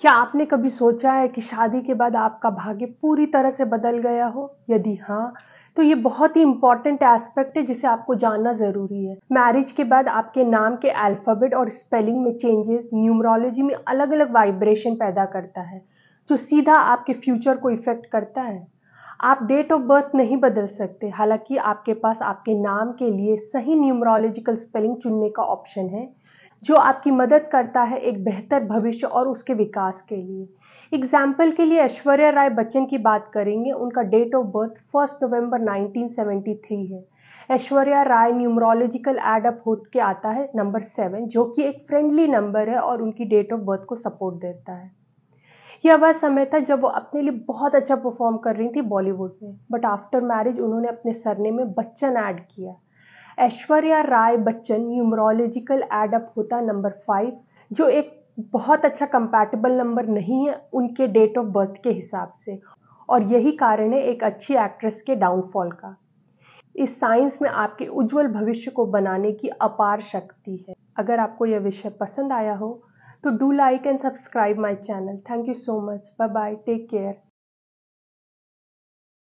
क्या आपने कभी सोचा है कि शादी के बाद आपका भाग्य पूरी तरह से बदल गया हो? यदि हाँ तो ये बहुत ही इंपॉर्टेंट एस्पेक्ट है जिसे आपको जानना ज़रूरी है। मैरिज के बाद आपके नाम के अल्फ़ाबेट और स्पेलिंग में चेंजेस न्यूमरोलॉजी में अलग अलग वाइब्रेशन पैदा करता है, जो सीधा आपके फ्यूचर को इफ़ेक्ट करता है। आप डेट ऑफ़ बर्थ नहीं बदल सकते, हालाँकि आपके पास आपके नाम के लिए सही न्यूमरोलॉजिकल स्पेलिंग चुनने का ऑप्शन है। जो आपकी मदद करता है एक बेहतर भविष्य और उसके विकास के लिए। एग्ज़ाम्पल के लिए ऐश्वर्या राय बच्चन की बात करेंगे। उनका डेट ऑफ़ बर्थ फ़र्स्ट नवंबर 1973 है। ऐश्वर्या राय न्यूमरोलॉजिकल एडअप हो के आता है नंबर सेवन जो कि एक फ्रेंडली नंबर है और उनकी डेट ऑफ़ बर्थ को सपोर्ट देता है। यह वह समय था जब वो अपने लिए बहुत अच्छा परफॉर्म कर रही थी बॉलीवुड में। बट आफ्टर मैरिज उन्होंने अपने सरने में बच्चन ऐड किया। Aishwarya Rai Bachchan numerological add up होता नंबर फाइव जो एक बहुत अच्छा कंपैटिबल नंबर नहीं है उनके डेट ऑफ़ बर्थ के हिसाब से। और यही कारण है एक अच्छी एक्ट्रेस के डाउनफॉल का। इस साइंस में आपके उज्जवल भविष्य को बनाने की अपार शक्ति है। अगर आपको यह विषय पसंद आया हो तो do like and subscribe my channel thank you so much bye bye take care